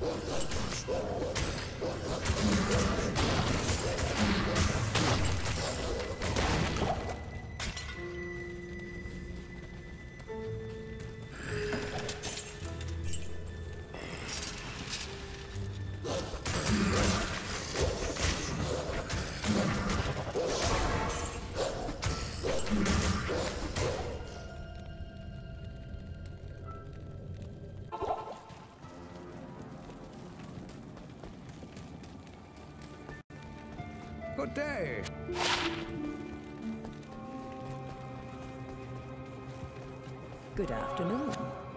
Good day. Good afternoon.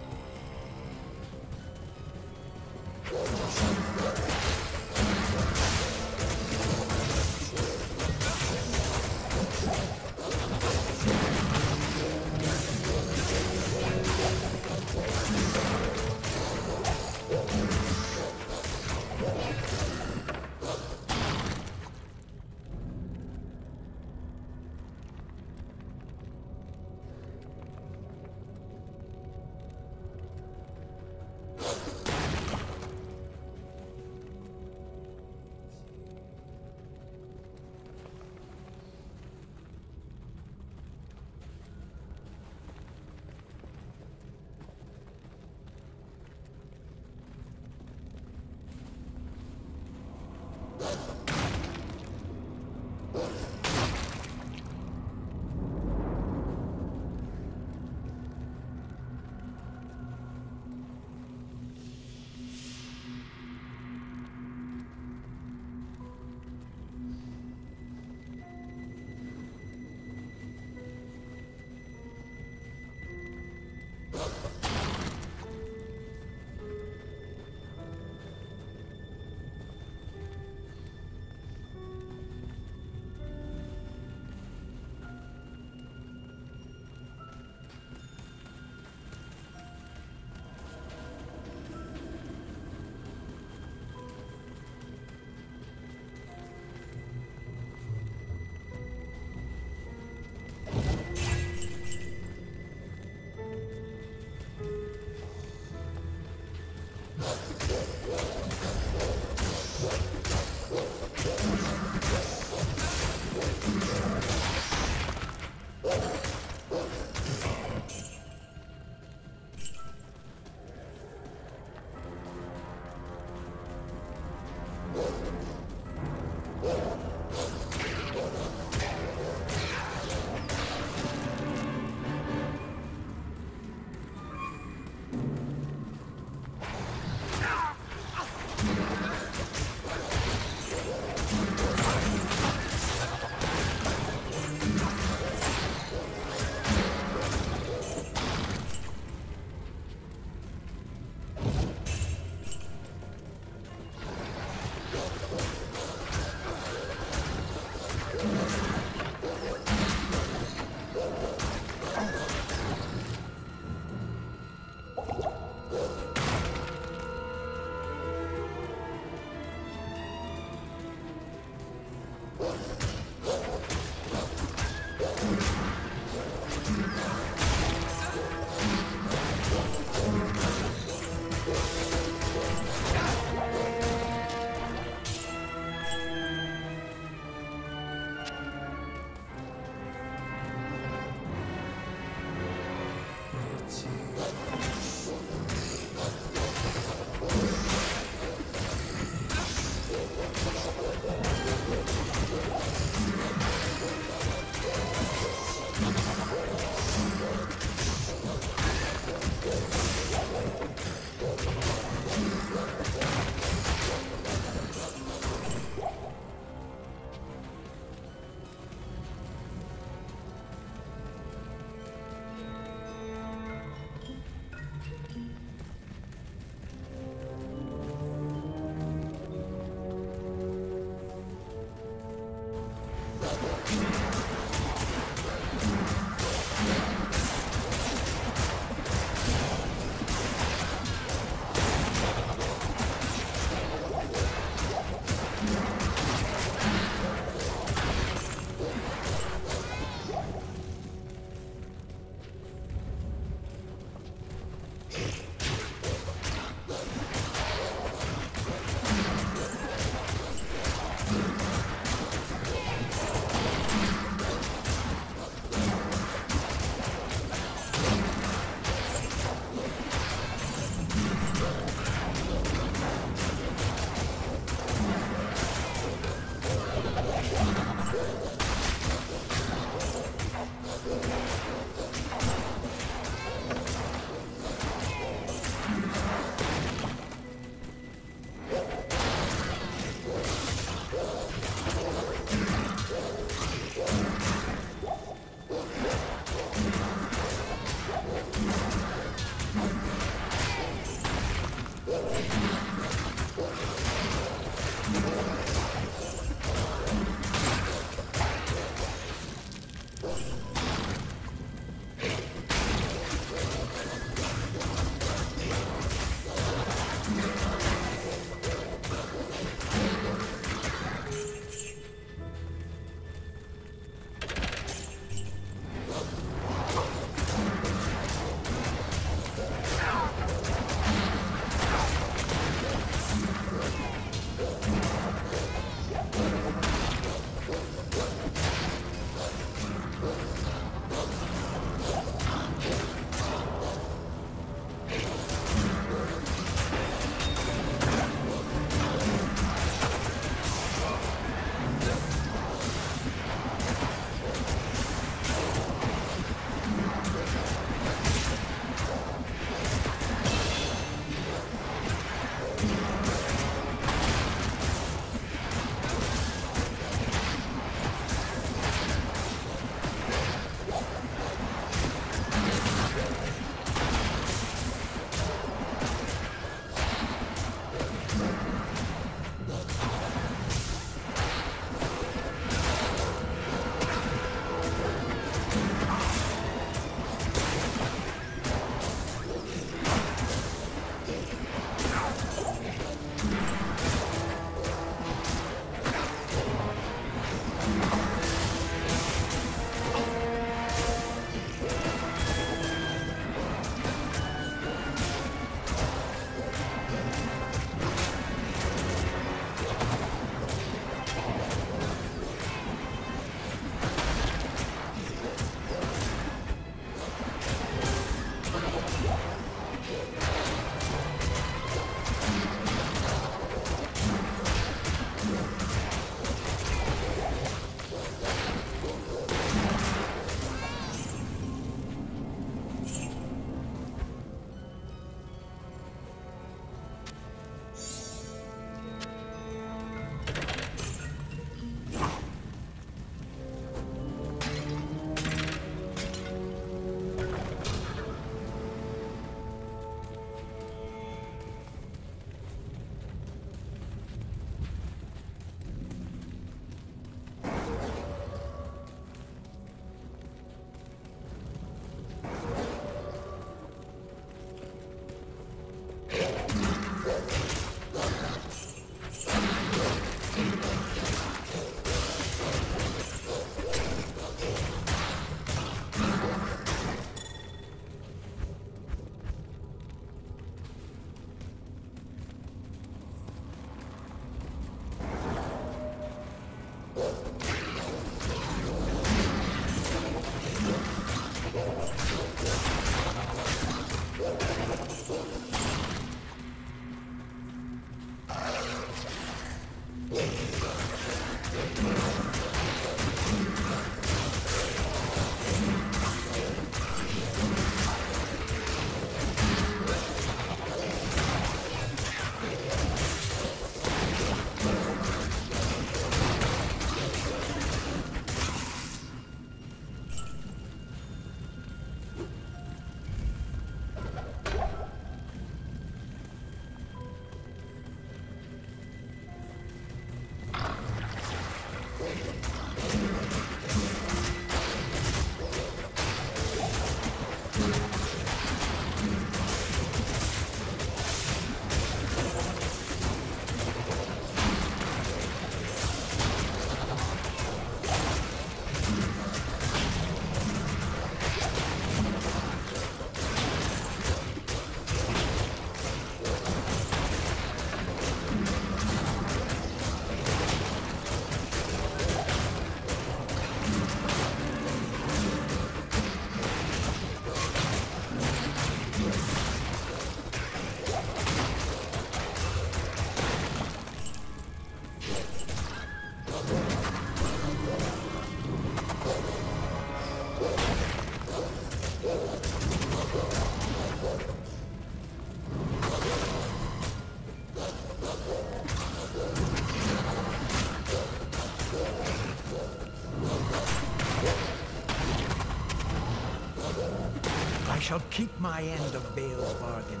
Shall keep my end of Bale's bargain.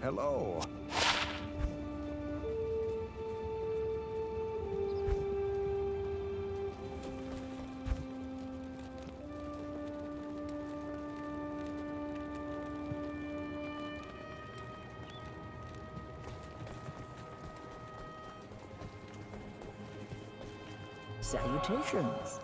Hello. Salutations.